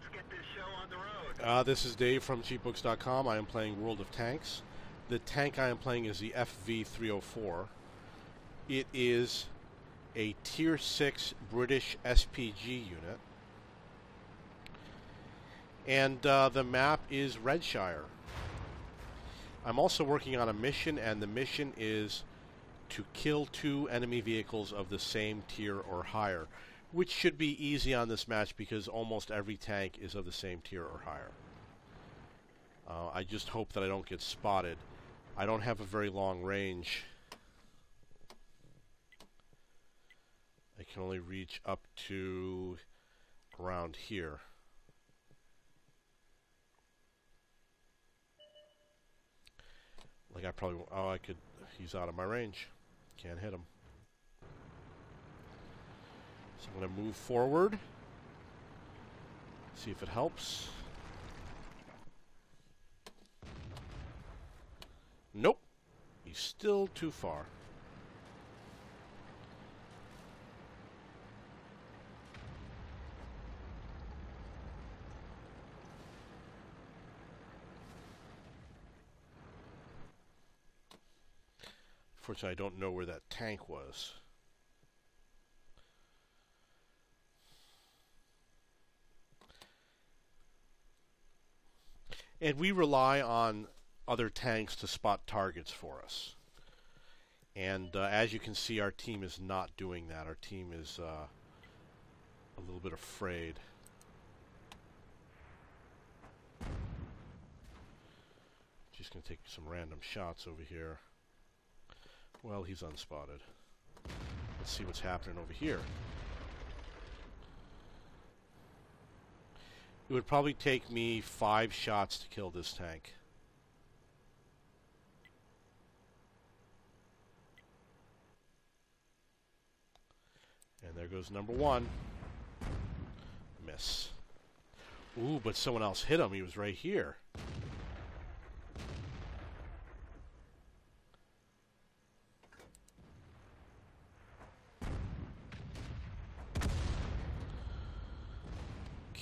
let's get this show on the road. Uh, this is Dave from CheapBooks.com. I am playing World of Tanks. The tank I am playing is the FV304. It is a Tier 6 British SPG unit. And uh, the map is Redshire. I'm also working on a mission, and the mission is to kill two enemy vehicles of the same tier or higher, which should be easy on this match because almost every tank is of the same tier or higher. Uh, I just hope that I don't get spotted. I don't have a very long range. I can only reach up to around here. Like I probably, oh I could, he's out of my range. Can't hit him. So I'm going to move forward. See if it helps. Nope. He's still too far. Unfortunately, I don't know where that tank was. And we rely on other tanks to spot targets for us. And uh, as you can see, our team is not doing that. Our team is uh, a little bit afraid. Just going to take some random shots over here. Well, he's unspotted. Let's see what's happening over here. It would probably take me five shots to kill this tank. And there goes number one. Miss. Ooh, but someone else hit him. He was right here.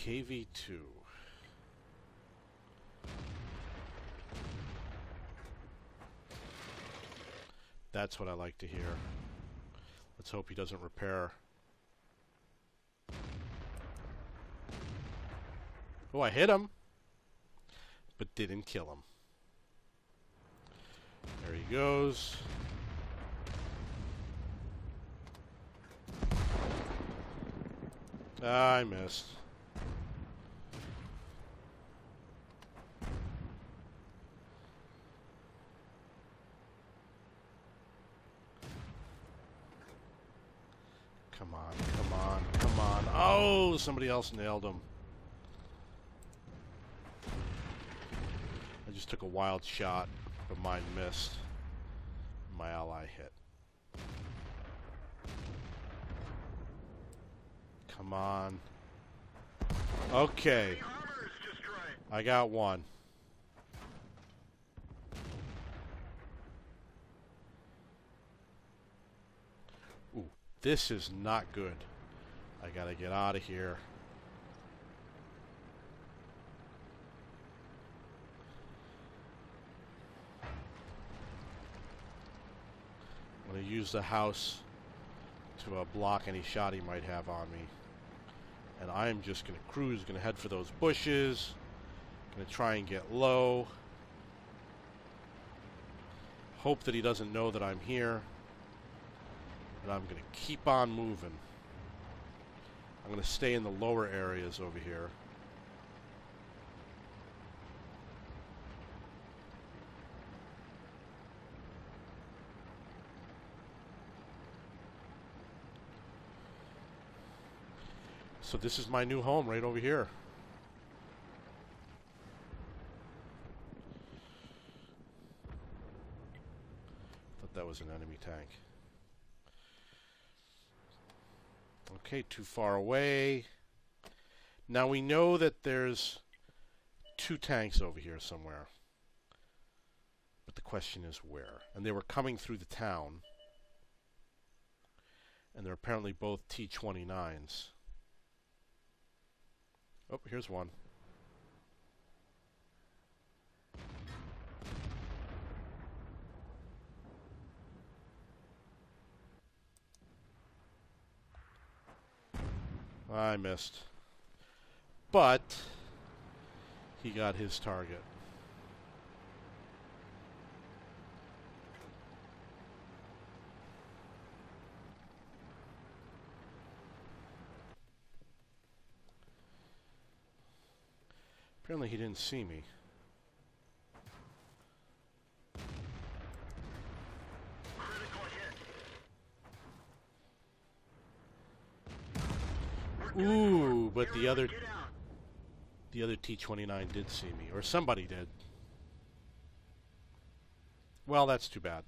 KV2. That's what I like to hear. Let's hope he doesn't repair. Oh, I hit him, but didn't kill him. There he goes. Ah, I missed. Come on, come on, come on. Oh, somebody else nailed him. I just took a wild shot, but mine missed. My ally hit. Come on. Okay. I got one. This is not good. I gotta get out of here. I'm gonna use the house to uh, block any shot he might have on me. And I'm just gonna cruise, gonna head for those bushes. Gonna try and get low. Hope that he doesn't know that I'm here. I'm gonna keep on moving. I'm gonna stay in the lower areas over here. So this is my new home right over here. Thought that was an enemy tank. Okay, too far away. Now we know that there's two tanks over here somewhere. But the question is where. And they were coming through the town. And they're apparently both T-29s. Oh, here's one. I missed. But he got his target. Apparently he didn't see me. Ooh, but the other the other T29 did see me, or somebody did. Well, that's too bad.